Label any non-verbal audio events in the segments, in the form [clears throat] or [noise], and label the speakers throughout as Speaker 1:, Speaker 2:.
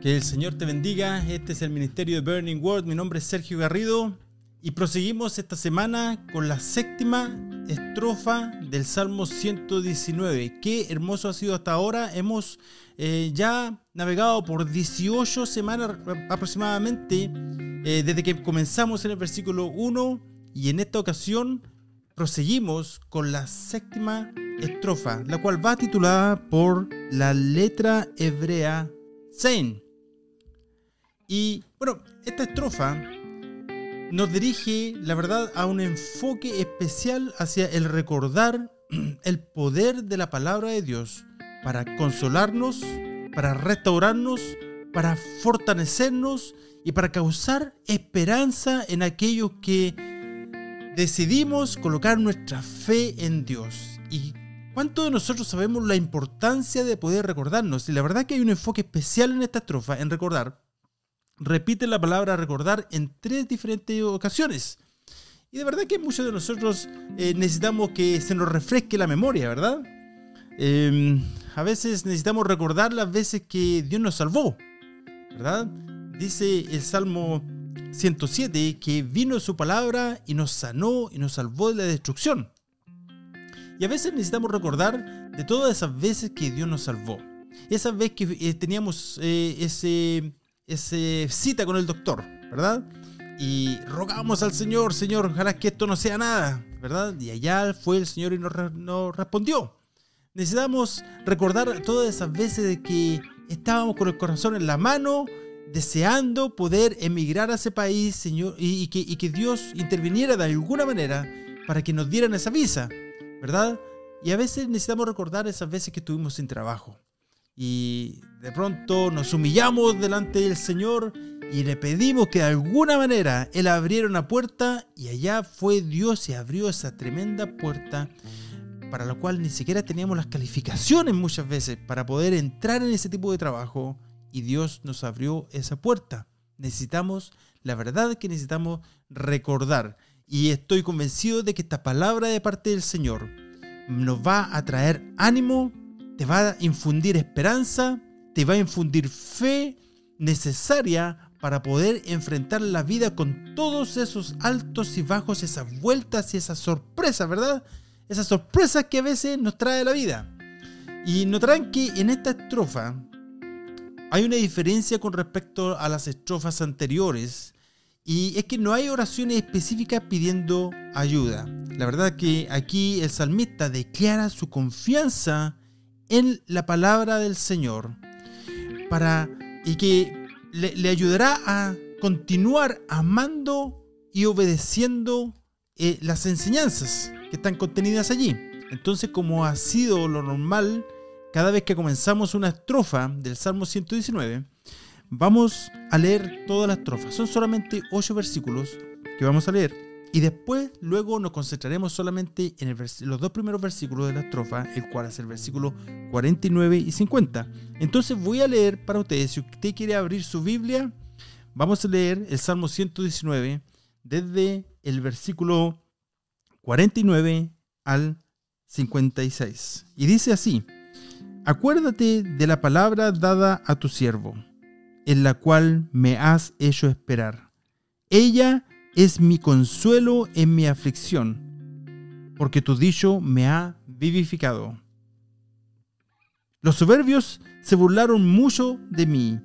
Speaker 1: Que el Señor te bendiga. Este es el Ministerio de Burning World. Mi nombre es Sergio Garrido y proseguimos esta semana con la séptima estrofa del Salmo 119. Qué hermoso ha sido hasta ahora. Hemos eh, ya navegado por 18 semanas aproximadamente eh, desde que comenzamos en el versículo 1 y en esta ocasión proseguimos con la séptima estrofa, la cual va titulada por la letra hebrea Sein. Y bueno, esta estrofa nos dirige, la verdad, a un enfoque especial hacia el recordar [clears throat] el poder de la palabra de Dios para consolarnos, para restaurarnos, para fortalecernos y para causar esperanza en aquellos que decidimos colocar nuestra fe en Dios. ¿Y cuánto de nosotros sabemos la importancia de poder recordarnos? Y la verdad que hay un enfoque especial en esta estrofa, en recordar, repite la palabra recordar en tres diferentes ocasiones. Y de verdad que muchos de nosotros eh, necesitamos que se nos refresque la memoria, ¿verdad? Em, a veces necesitamos recordar las veces que Dios nos salvó, ¿verdad? Dice el Salmo 107 que vino su palabra y nos sanó y nos salvó de la destrucción. Y a veces necesitamos recordar de todas esas veces que Dios nos salvó. Esas veces que eh, teníamos eh, ese esa cita con el doctor, ¿verdad? Y rogamos al Señor, Señor, ojalá que esto no sea nada, ¿verdad? Y allá fue el Señor y nos, respondió. Necesitamos recordar todas esas veces de que estábamos con el corazón en la mano, deseando poder emigrar a ese país, Señor, y, que, y que Dios interviniera de alguna manera para que nos dieran esa visa, ¿verdad? Y a veces necesitamos recordar esas veces que estuvimos sin trabajo y de pronto nos humillamos delante del Señor y le pedimos que de alguna manera Él abriera una puerta y allá fue Dios y abrió esa tremenda puerta para la cual ni siquiera teníamos las calificaciones muchas veces para poder entrar en ese tipo de trabajo y Dios nos abrió esa puerta. Necesitamos, la verdad que necesitamos recordar y estoy convencido de que esta palabra de parte del Señor nos va a traer ánimo te va a infundir esperanza, te va a infundir fe necesaria para poder enfrentar la vida con todos esos altos y bajos, esas vueltas y esas sorpresas, ¿verdad? Esas sorpresas que a veces nos trae la vida. Y notarán que en esta estrofa hay una diferencia con respecto a las estrofas anteriores y es que no hay oraciones específicas pidiendo ayuda. La verdad que aquí el salmista declara su confianza en la palabra del Señor para, y que le, ayudará a continuar amando y obedeciendo eh, las enseñanzas que están contenidas allí. Entonces, como ha sido lo normal, cada vez que comenzamos una estrofa del Salmo 119, vamos a leer todas las estrofas. Son solamente ocho versículos que vamos a leer y después, luego nos concentraremos solamente en los dos primeros versículos de la estrofa, el cual es el versículo 49 y 50. Entonces voy a leer para ustedes, si usted quiere abrir su Biblia, vamos a leer el Salmo 119 desde el versículo 49 al 56. Y dice así, acuérdate de la palabra dada a tu siervo, en la cual me has hecho esperar. Ella es mi consuelo en mi aflicción, porque tu dicho me ha vivificado. Los soberbios se burlaron mucho de mí,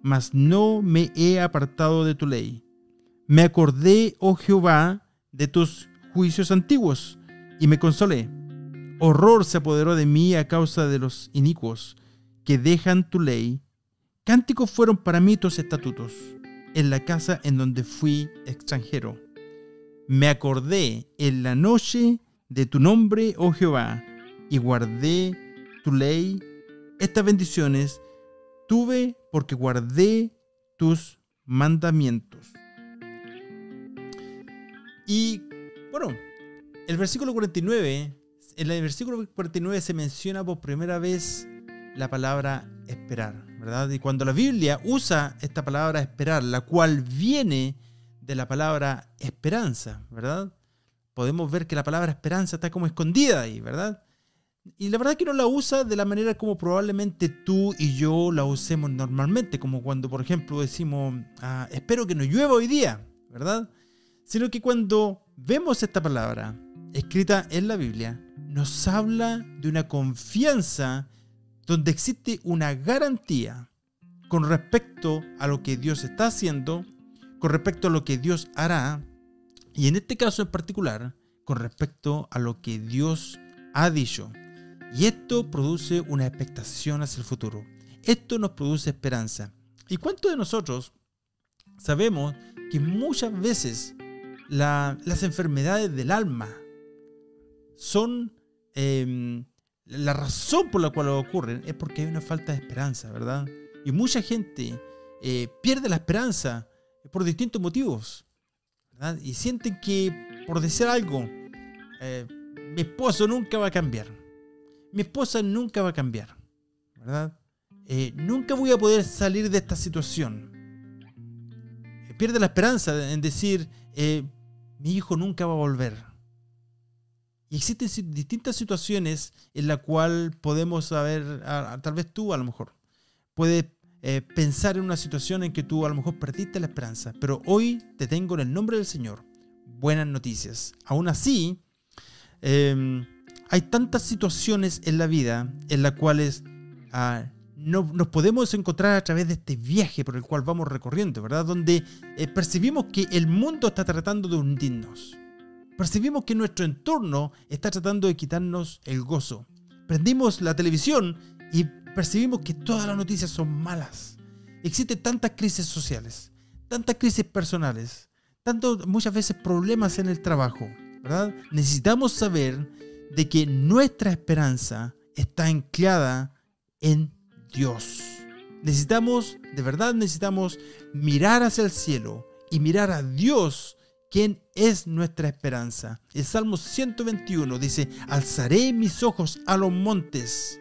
Speaker 1: mas no me he apartado de tu ley. Me acordé, oh Jehová, de tus juicios antiguos, y me consolé. Horror se apoderó de mí a causa de los inicuos, que dejan tu ley. Cánticos fueron para mí tus estatutos en la casa en donde fui extranjero. Me acordé en la noche de tu nombre, oh Jehová, y guardé tu ley. Estas bendiciones tuve porque guardé tus mandamientos. Y bueno, el versículo 49, en el versículo 49 se menciona por primera vez la palabra esperar. Y cuando la Biblia usa esta palabra esperar, la cual viene de la palabra esperanza, ¿verdad? Podemos ver que la palabra esperanza está como escondida ahí, ¿verdad? y la verdad que no la usa de la manera como probablemente tú y yo la usemos normalmente, como cuando, por ejemplo, decimos, ah, espero que no llueva hoy día, ¿verdad? Sino que cuando vemos esta palabra escrita en la Biblia, nos habla de una confianza donde existe una garantía con respecto a lo que Dios está haciendo, con respecto a lo que Dios hará, y en este caso en particular, con respecto a lo que Dios ha dicho. Y esto produce una expectación hacia el futuro. Esto nos produce esperanza. ¿Y cuántos de nosotros sabemos que muchas veces las enfermedades del alma son em, la razón por la cual ocurren? Es porque hay una falta de esperanza, ¿verdad? Y mucha gente eh, pierde la esperanza por distintos motivos. Y sienten que, por decir algo, eh, mi esposo nunca va a cambiar. Mi esposa nunca va a cambiar. ¿Verdad? Eh, nunca voy a poder salir de esta situación. Pierde la esperanza en decir, mi hijo nunca va a volver. Existen distintas situaciones en las cuales podemos saber, tal vez tú a lo mejor, puedes pensar en una situación en que tú a lo mejor perdiste la esperanza, pero hoy te tengo en el nombre del Señor buenas noticias. Aún así, Em, hay tantas situaciones en la vida en las cuales ah, no, nos podemos encontrar a través de este viaje por el cual vamos recorriendo, ¿verdad? Donde eh, percibimos que el mundo está tratando de hundirnos. Percibimos que nuestro entorno está tratando de quitarnos el gozo. Prendimos la televisión y percibimos que todas las noticias son malas. Existen tantas crisis sociales, tantas crisis personales, tantos muchas veces problemas en el trabajo, Necesitamos saber de que nuestra esperanza está anclada en Dios. Necesitamos, de verdad necesitamos mirar hacia el cielo y mirar a Dios, quien es nuestra esperanza. El Salmo 121 dice, alzaré mis ojos a los montes.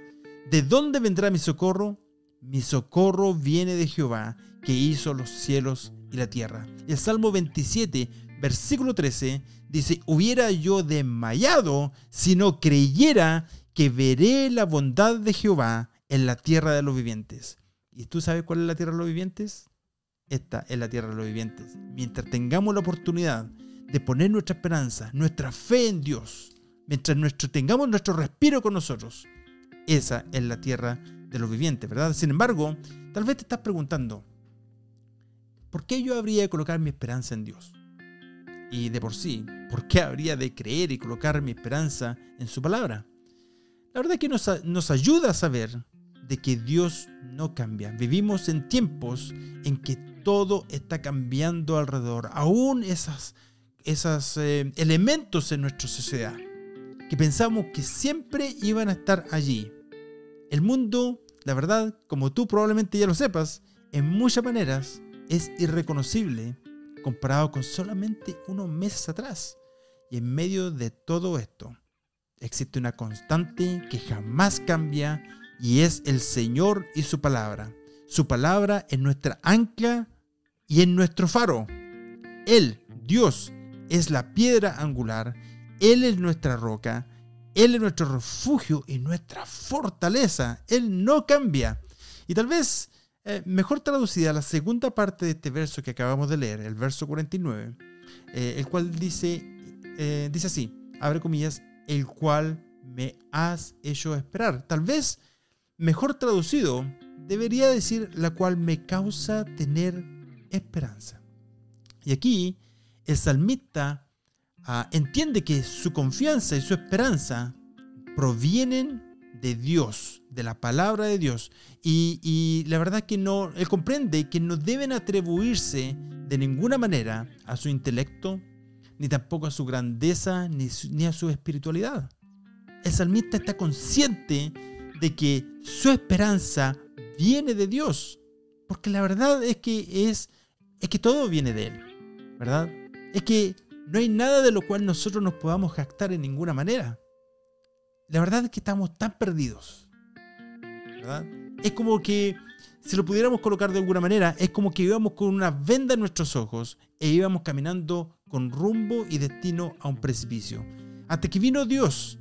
Speaker 1: ¿De dónde vendrá mi socorro? Mi socorro viene de Jehová, que hizo los cielos y la tierra. El Salmo 27, versículo 13, dice, hubiera yo desmayado si no creyera que veré la bondad de Jehová en la tierra de los vivientes. ¿Y tú sabes cuál es la tierra de los vivientes? Esta es la tierra de los vivientes. Mientras tengamos la oportunidad de poner nuestra esperanza, nuestra fe en Dios, mientras nuestro, tengamos nuestro respiro con nosotros, esa es la tierra de los vivientes, ¿verdad? Sin embargo, tal vez te estás preguntando, ¿por qué yo habría de colocar mi esperanza en Dios? y de por sí, ¿por qué habría de creer y colocar mi esperanza en su palabra? La verdad es que nos, nos ayuda a saber de que Dios no cambia. Vivimos en tiempos en que todo está cambiando alrededor, aún esos esos eh, elementos en nuestra sociedad que pensamos que siempre iban a estar allí. El mundo, la verdad, como tú probablemente ya lo sepas, en muchas maneras es irreconocible comparado con solamente unos meses atrás. Y en medio de todo esto, existe una constante que jamás cambia y es el Señor y su palabra. Su palabra es nuestra ancla y en nuestro faro. Él, Dios, es la piedra angular, Él es nuestra roca, Él es nuestro refugio y nuestra fortaleza. Él no cambia. Y tal vez eh, mejor traducida, la segunda parte de este verso que acabamos de leer, el verso 49, eh, el cual dice, eh, dice así, abre comillas, el cual me has hecho esperar. Tal vez, mejor traducido, debería decir la cual me causa tener esperanza. Y aquí el salmista ah, entiende que su confianza y su esperanza provienen de Dios, de la palabra de Dios. Y, la verdad que no, él comprende que no deben atribuirse de ninguna manera a su intelecto, ni tampoco a su grandeza, ni, ni a su espiritualidad. El salmista está consciente de que su esperanza viene de Dios, porque la verdad es que es, es que todo viene de Él, ¿verdad? Es que no hay nada de lo cual nosotros nos podamos jactar en ninguna manera. La verdad es que estamos tan perdidos. ¿verdad? Es como que, si lo pudiéramos colocar de alguna manera, es como que íbamos con una venda en nuestros ojos e íbamos caminando con rumbo y destino a un precipicio. Hasta que vino Dios,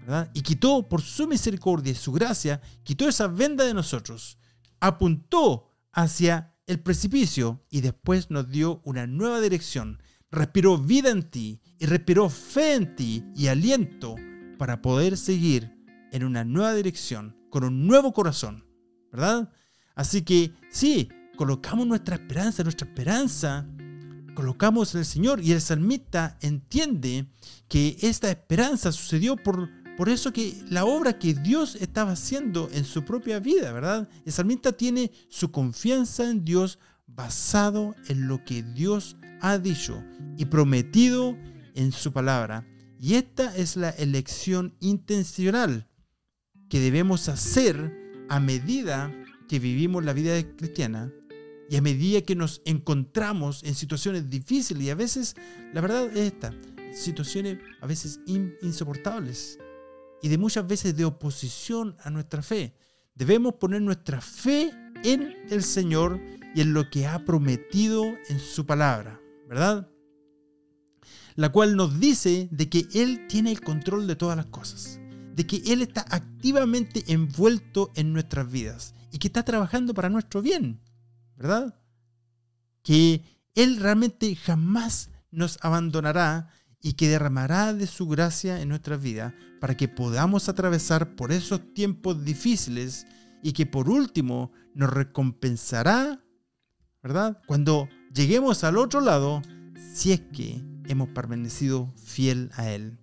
Speaker 1: ¿verdad? Y quitó por su misericordia y su gracia, quitó esa venda de nosotros, apuntó hacia el precipicio y después nos dio una nueva dirección. Respiró vida en ti y respiró fe en ti y aliento para poder seguir en una nueva dirección, con un nuevo corazón, ¿verdad? Así que sí, colocamos nuestra esperanza, nuestra esperanza, colocamos en el Señor y el salmista entiende que esta esperanza sucedió por, por eso que la obra que Dios estaba haciendo en su propia vida, ¿verdad? El salmista tiene su confianza en Dios basado en lo que Dios ha dicho y prometido en su palabra. Y esta es la elección intencional que debemos hacer a medida que vivimos la vida cristiana y a medida que nos encontramos en situaciones difíciles y a veces, la verdad es esta, situaciones a veces insoportables y de muchas veces de oposición a nuestra fe. Debemos poner nuestra fe en el Señor y en lo que ha prometido en su palabra, ¿verdad? La cual nos dice de que Él tiene el control de todas las cosas, de que Él está activamente envuelto en nuestras vidas y que está trabajando para nuestro bien, ¿verdad? Que Él realmente jamás nos abandonará y que derramará de su gracia en nuestras vidas para que podamos atravesar por esos tiempos difíciles y que por último nos recompensará, ¿verdad? Cuando lleguemos al otro lado, si es que hemos permanecido fiel a Él.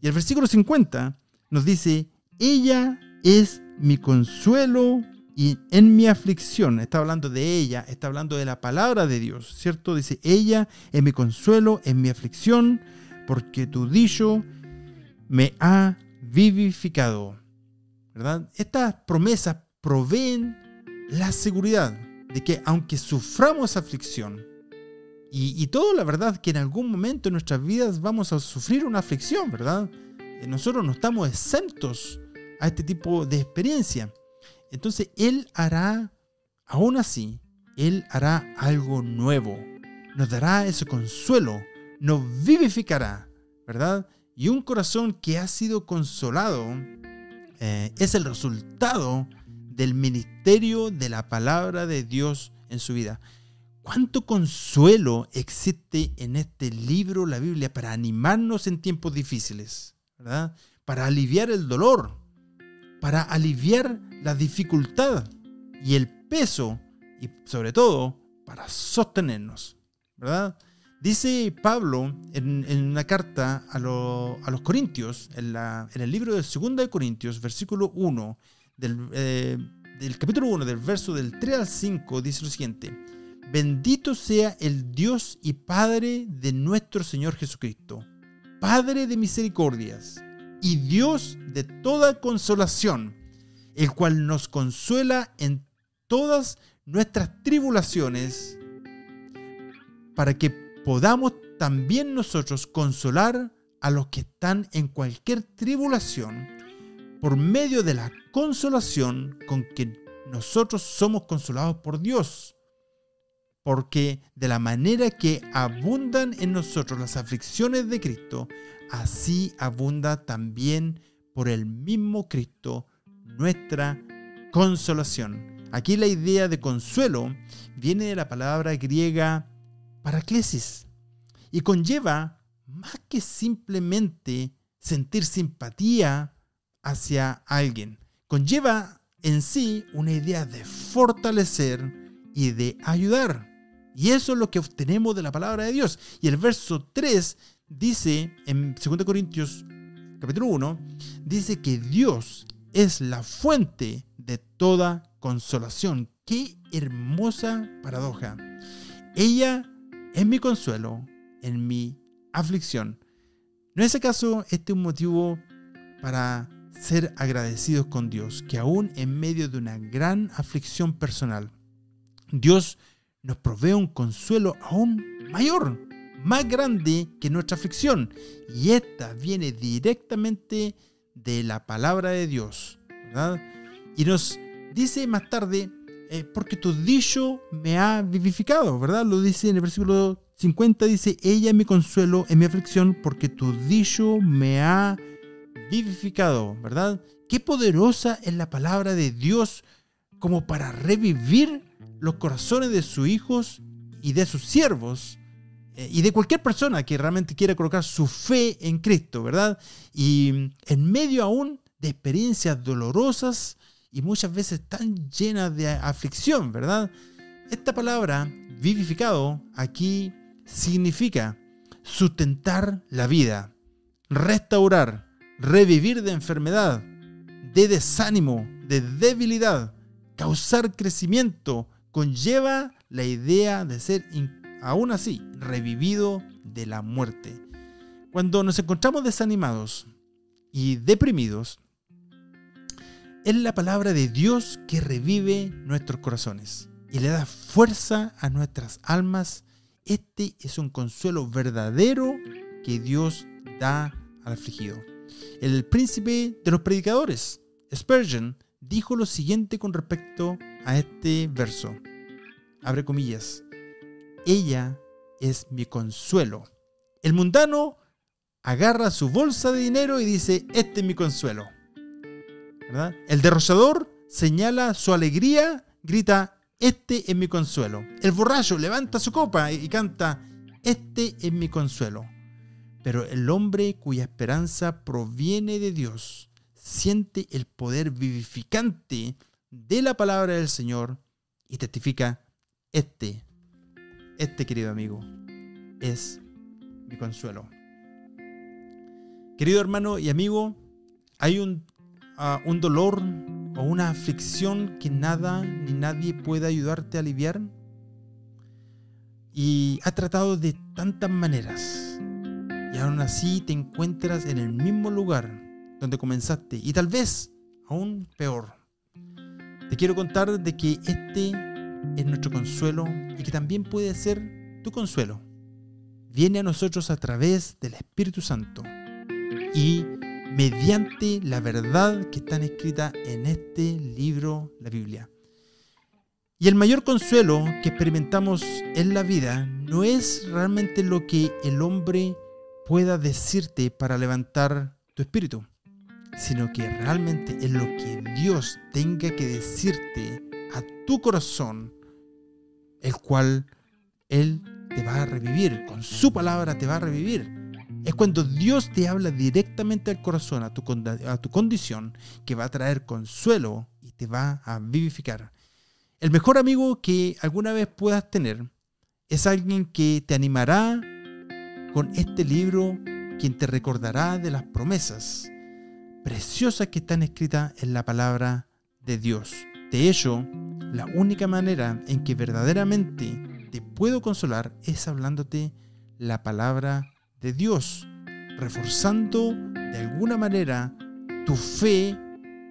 Speaker 1: Y el versículo 50 nos dice, ella es mi consuelo y en mi aflicción, está hablando de ella, está hablando de la palabra de Dios, ¿cierto? Dice, ella es mi consuelo en mi aflicción, porque tu dicho me ha vivificado. ¿Verdad? Estas promesas proveen la seguridad de que aunque suframos aflicción, y, y, todo la verdad que en algún momento en nuestras vidas vamos a sufrir una aflicción, ¿verdad? Eh, nosotros no estamos exentos a este tipo de experiencia. Entonces Él hará, aún así, Él hará algo nuevo. Nos dará ese consuelo, nos vivificará, ¿verdad? Y un corazón que ha sido consolado eh, es el resultado del ministerio de la palabra de Dios en su vida. ¿Cuánto consuelo existe en este libro, la Biblia, para animarnos en tiempos difíciles? ¿verdad? Para aliviar el dolor, para aliviar la dificultad y el peso y sobre todo para sostenernos, ¿verdad? Dice Pablo en, una carta a, los Corintios, en, el libro de 2 de Corintios, versículo 1, del, eh, del capítulo 1, del verso del 3 al 5, dice lo siguiente, bendito sea el Dios y Padre de nuestro Señor Jesucristo, Padre de misericordias y Dios de toda consolación, el cual nos consuela en todas nuestras tribulaciones, para que podamos también nosotros consolar a los que están en cualquier tribulación, por medio de la consolación con que nosotros somos consolados por Dios. Porque de la manera que abundan en nosotros las aflicciones de Cristo, así abunda también por el mismo Cristo nuestra consolación. Aquí la idea de consuelo viene de la palabra griega paraclesis y conlleva más que simplemente sentir simpatía hacia alguien. Conlleva en sí una idea de fortalecer y de ayudar. Y eso es lo que obtenemos de la palabra de Dios. Y el verso 3 dice en 2 Corintios capítulo 1, dice que Dios es la fuente de toda consolación. Qué hermosa paradoja. Ella es mi consuelo en mi aflicción. ¿No es acaso este un motivo para ser agradecidos con Dios? Que aún en medio de una gran aflicción personal, Dios nos provee un consuelo aún mayor, más grande que nuestra aflicción. Y esta viene directamente de la palabra de Dios, ¿verdad? Y nos dice más tarde, eh, porque tu dicho me ha vivificado, ¿verdad? Lo dice en el versículo 50, dice, ella es mi consuelo en mi aflicción, porque tu dicho me ha vivificado, ¿verdad? Qué poderosa es la palabra de Dios como para revivir los corazones de sus hijos y de sus siervos eh, y de cualquier persona que realmente quiera colocar su fe en Cristo, ¿verdad? Y en medio aún de experiencias dolorosas y muchas veces tan llenas de aflicción, ¿verdad? Esta palabra, vivificado, aquí significa sustentar la vida, restaurar, revivir de enfermedad, de desánimo, de debilidad, causar crecimiento, conlleva la idea de ser aún así revivido de la muerte. Cuando nos encontramos desanimados y deprimidos, es la palabra de Dios que revive nuestros corazones y le da fuerza a nuestras almas. Este es un consuelo verdadero que Dios da al afligido. El príncipe de los predicadores, Spurgeon, dijo lo siguiente con respecto a este verso. Abre comillas. Ella es mi consuelo. El mundano agarra su bolsa de dinero y dice, este es mi consuelo. El derrochador señala su alegría, grita, este es mi consuelo. El borracho levanta su copa y canta, este es mi consuelo. Pero el hombre cuya esperanza proviene de Dios siente el poder vivificante de la palabra del Señor y testifica, este, este querido amigo, es mi consuelo. Querido hermano y amigo, hay un, ah, un dolor o una aflicción que nada ni nadie puede ayudarte a aliviar. Y ha tratado de tantas maneras. Y aún así te encuentras en el mismo lugar donde comenzaste y tal vez aún peor. Te quiero contar de que este es nuestro consuelo y que también puede ser tu consuelo. Viene a nosotros a través del Espíritu Santo y mediante la verdad que está escrita en este libro, la Biblia. Y el mayor consuelo que experimentamos en la vida no es realmente lo que el hombre pueda decirte para levantar tu espíritu sino que realmente es lo que Dios tenga que decirte a tu corazón, el cual Él te va a revivir, con su palabra te va a revivir. Es cuando Dios te habla directamente al corazón, a tu, a tu condición, que va a traer consuelo y te va a vivificar. El mejor amigo que alguna vez puedas tener es alguien que te animará con este libro, quien te recordará de las promesas, preciosas que están escritas en la palabra de Dios. De hecho, la única manera en que verdaderamente te puedo consolar es hablándote la palabra de Dios, reforzando de alguna manera tu fe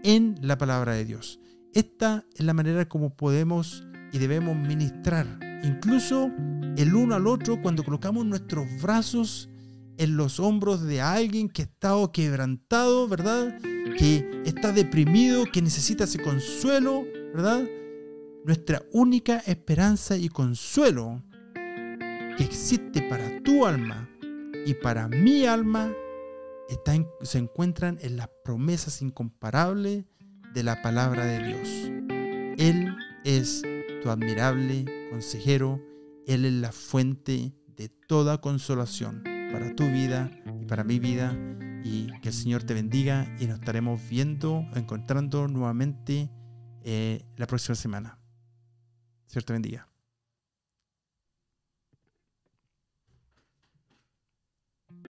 Speaker 1: en la palabra de Dios. Esta es la manera como podemos y debemos ministrar, incluso el uno al otro cuando colocamos nuestros brazos en los hombros de alguien que está quebrantado, ¿verdad? Que está deprimido, que necesita ese consuelo, ¿verdad? Nuestra única esperanza y consuelo que existe para tu alma y para mi alma se encuentran en las promesas incomparables de la palabra de Dios. Él es tu admirable consejero, Él es la fuente de toda consolación para tu vida y para mi vida. Y que el Señor te bendiga y nos estaremos viendo, encontrando nuevamente eh, la próxima semana. Señor te bendiga.